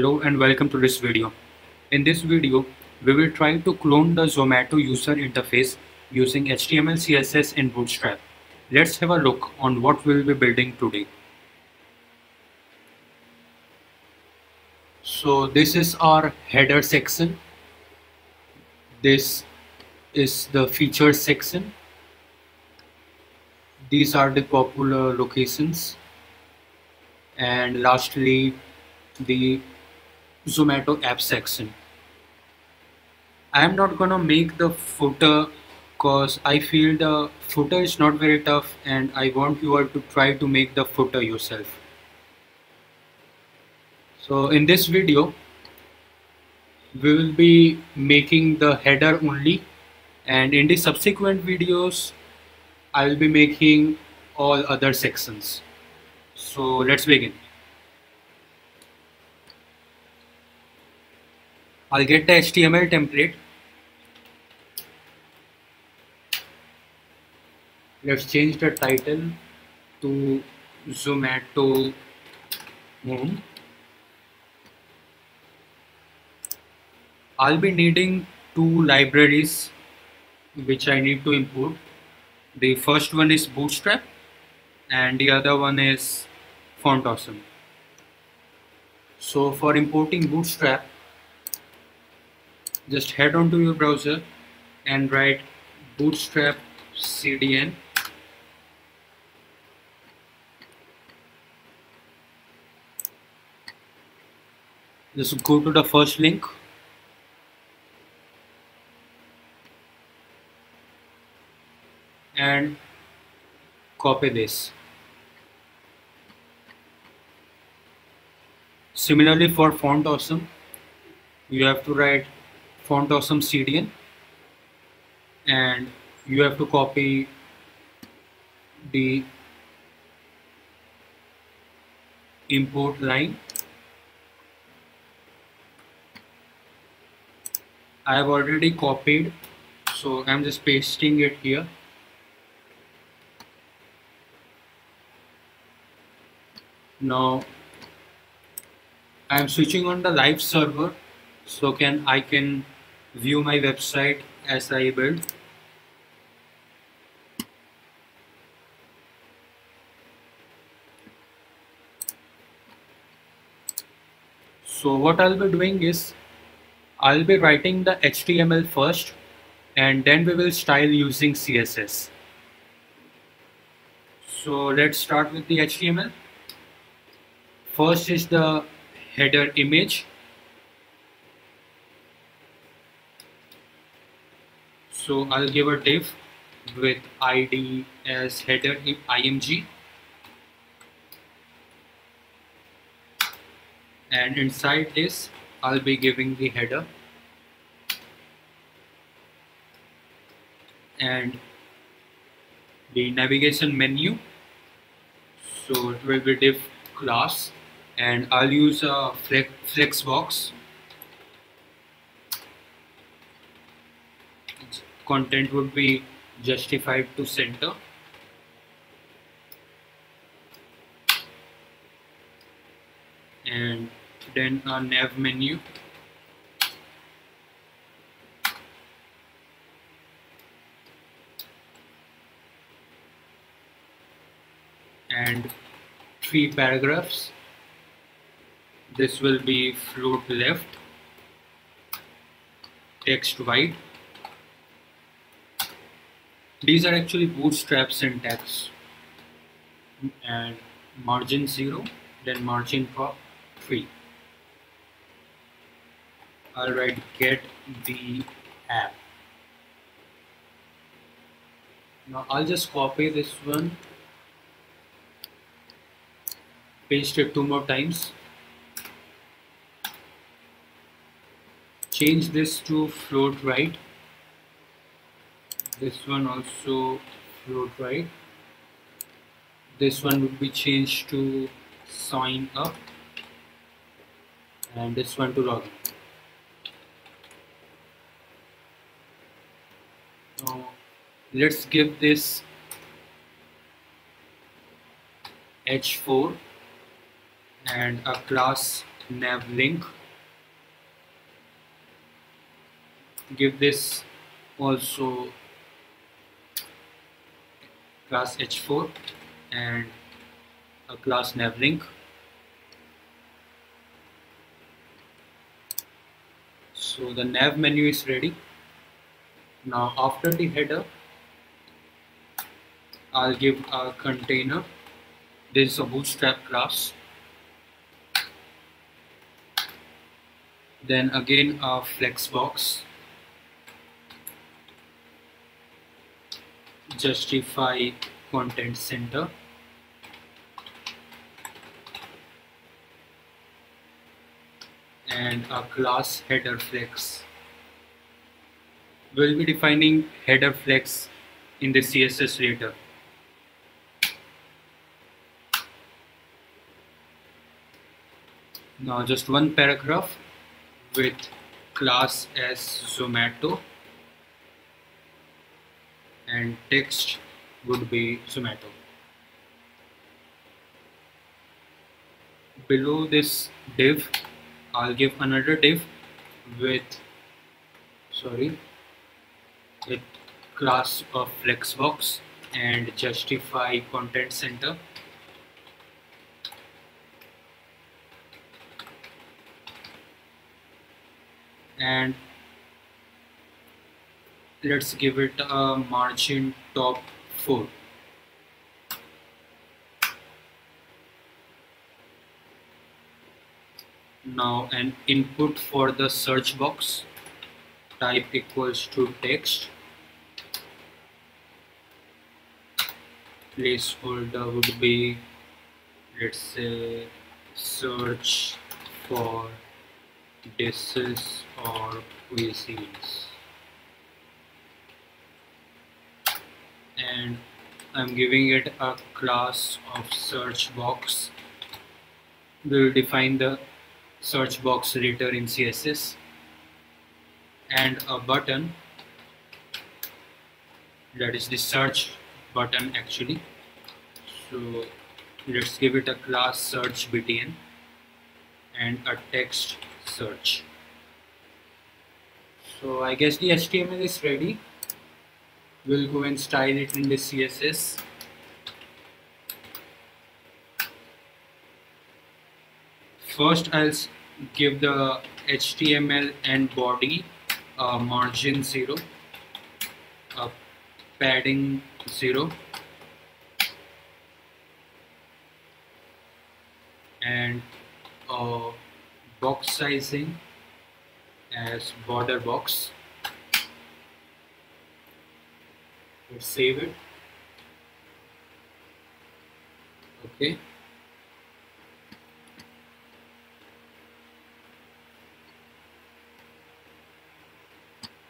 Hello and welcome to this video. In this video, we will try to clone the Zomato user interface using HTML CSS in Bootstrap. Let's have a look on what we will be building today. So this is our header section. This is the features section. These are the popular locations. And lastly, the Zomato app section. I am not gonna make the footer because I feel the footer is not very tough and I want you all to try to make the footer yourself. So in this video, we will be making the header only and in the subsequent videos, I will be making all other sections. So let's begin. I'll get the HTML template. Let's change the title to Zomato Home. I'll be needing two libraries which I need to import. The first one is Bootstrap and the other one is Font Awesome. So for importing Bootstrap, just head on to your browser and write bootstrap cdn. Just go to the first link. And copy this. Similarly for font awesome you have to write font awesome cdn. And you have to copy the import line. I have already copied so I'm just pasting it here. Now I'm switching on the live server so can I can view my website as I build. So what I'll be doing is I'll be writing the HTML first and then we will style using CSS. So let's start with the HTML. First is the header image so I'll give a div with id as header img and inside this I'll be giving the header. And the navigation menu. So it will be div class. And I'll use a flex, flex box content would be justified to center. And then a nav menu. And three paragraphs. This will be float left text white these are actually bootstrap syntax and margin 0 then margin top 3 I'll write get the app. Now I'll just copy this one. Paste it two more times. Change this to float right this one also float right this one would be changed to sign up. And this one to login now let's give this h4 and a class nav link. Give this also class h4 and a class nav link so the nav menu is ready. Now after the header I'll give a container. This is a bootstrap class. Then again a flexbox justify content center. And a class header flex. We'll be defining header flex in the css later now just one paragraph with class as Zomato and text would be Zomato. Below this div, I'll give another div with, sorry, with class of flexbox and justify content center and let's give it a margin top 4 now an input for the search box. Type equals to text. Placeholder would be let's say search for dishes or cuisines and I'm giving it a class of search box. We'll define the search box later in CSS and a button. That is the search button actually. So let's give it a class search btn and a text search. So I guess the HTML is ready we'll go and style it in the CSS first I'll give the HTML and body uh, margin 0 uh, padding 0 and uh, box sizing as border box save it. Okay.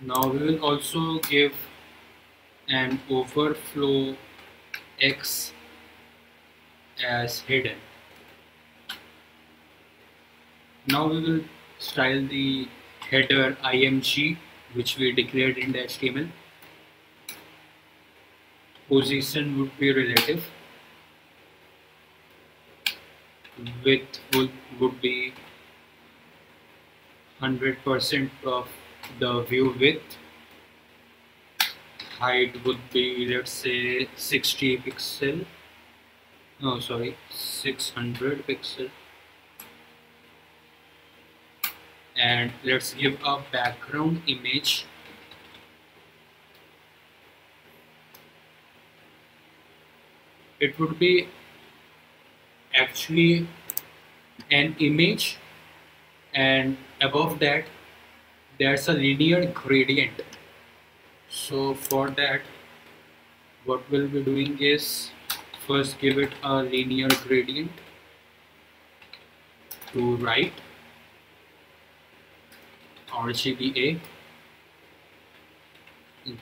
Now we will also give an overflow x as hidden. Now we will style the header img which we declared in the HTML position would be relative width would, would be 100% of the view width. Height would be let's say 60 pixel. No sorry 600 pixel. And let's give a background image it would be actually an image and above that there's a linear gradient. So for that what we'll be doing is first give it a linear gradient to right RGBA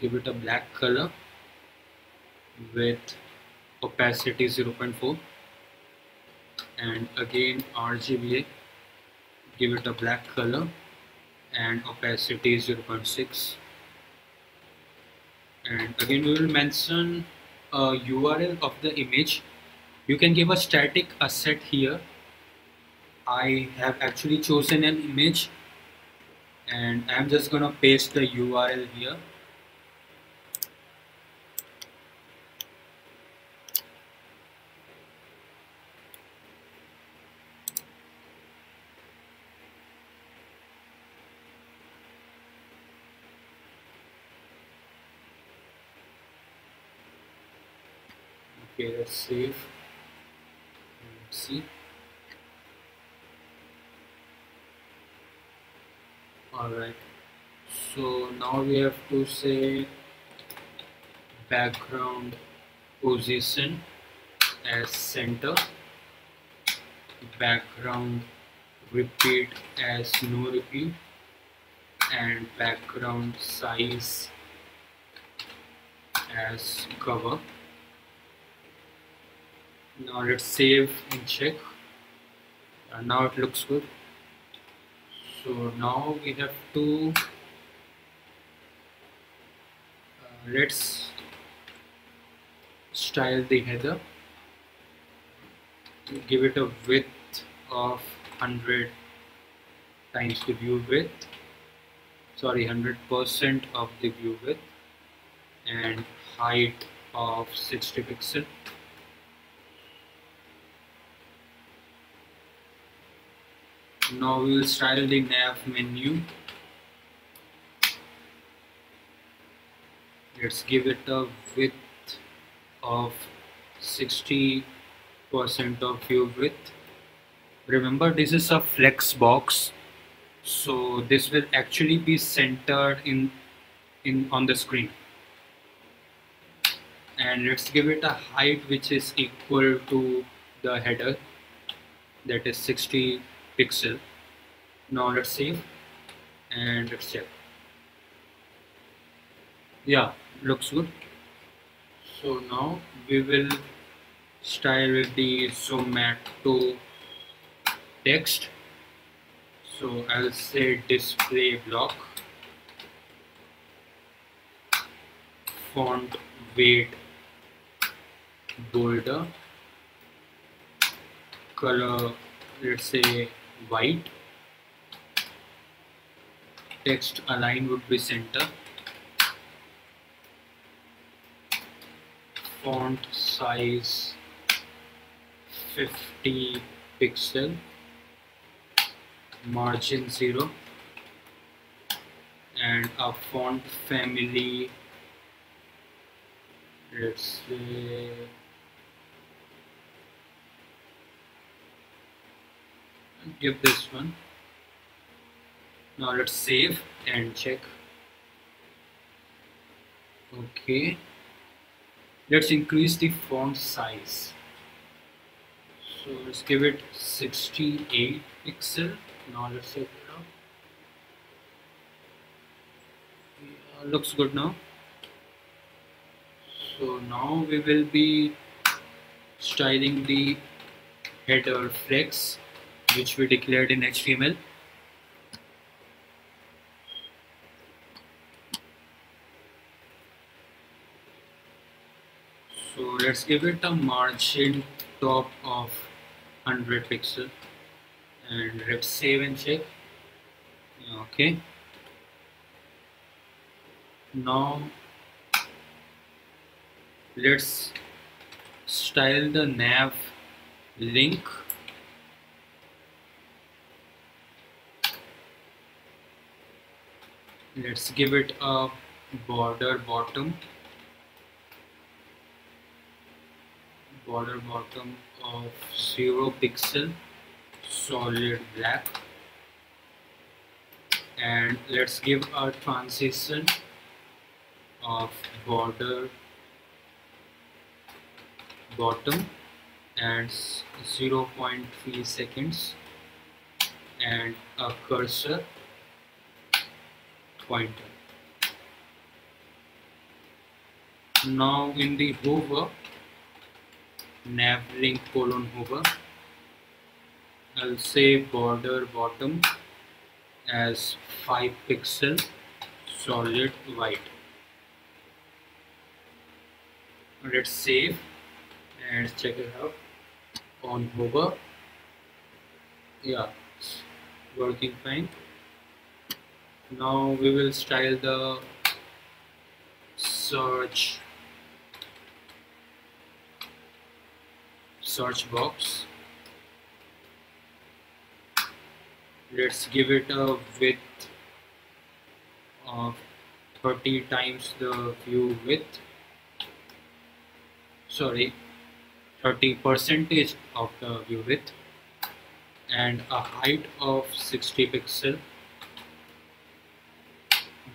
give it a black color with opacity 0.4 and again RGBA give it a black color. And opacity 0.6 and again we will mention a URL of the image. You can give a static asset here. I have actually chosen an image. And I'm just gonna paste the URL here okay let's save. Let's see. Alright. So now we have to say background position as center. Background repeat as no repeat. And background size as cover now let's save and check. And now it looks good. So now we have to uh, let's style the header. Give it a width of 100 times the view width. Sorry 100% of the view width and height of 60 pixel now we will style the nav menu. Let's give it a width of 60 percent of view width. Remember this is a flex box so this will actually be centered in in on the screen. And let's give it a height which is equal to the header that is 60 pixel. Now let's save and let's check. Yeah looks good. So now we will style with the zomato text. So I'll say display block. Font weight bolder color let's say white text align would be center. Font size 50 pixel. Margin 0 and a font family let's say give this one. Now let's save and check. Okay. Let's increase the font size. So let's give it 68 pixel. Now let's save it out. Yeah, looks good now. So now we will be styling the header flex which we declared in HTML. So let's give it a margin top of 100 pixel and let's save and check. Okay. Now let's style the nav link let's give it a border bottom. Border bottom of 0 pixel solid black. And let's give a transition of border bottom and 0.3 seconds and a cursor pointer. Now in the hover, nav link colon hover, I'll say border bottom as 5 pixel solid white. Let's save and check it out on hover yeah working fine now we will style the search search box. Let's give it a width of 30 times the view width. Sorry 30 percentage of the view width and a height of 60 pixel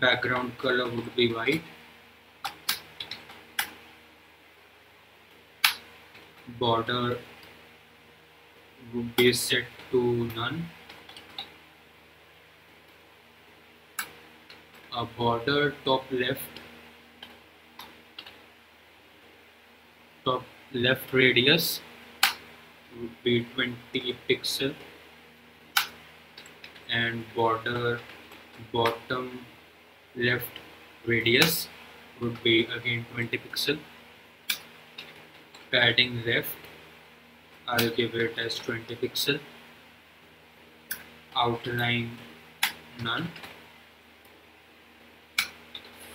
background color would be white. Border would be set to none. A border top left top left radius would be 20 pixel. And border bottom left radius would be again 20 pixel. Padding left I'll give it as 20 pixel. Outline none.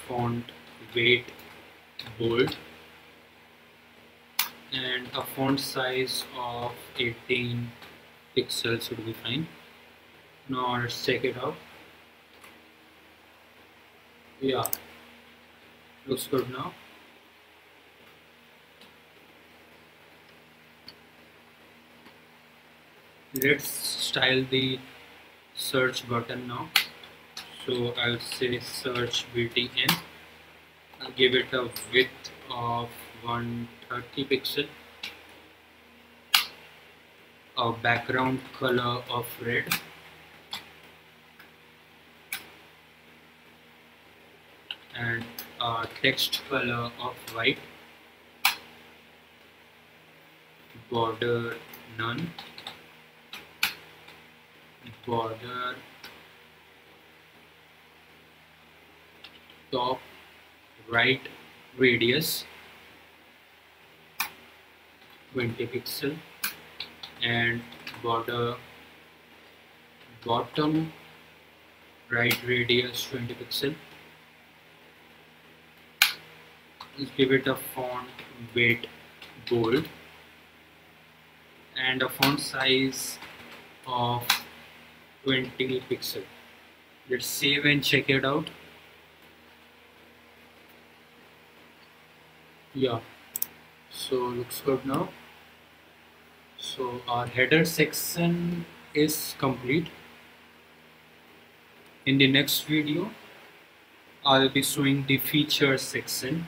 Font weight bold. And a font size of 18 pixels would be fine. Now let's check it out yeah. Looks good now. Let's style the search button now. So I'll say search btn I'll give it a width of 130 pixel. A background color of red and a text color of white. Border none. Border top right radius 20 pixel and border bottom right radius 20 pixel let's give it a font weight bold and a font size of 20 pixel. Let's save and check it out. Yeah. So looks good now. So our header section is complete. In the next video I'll be showing the feature section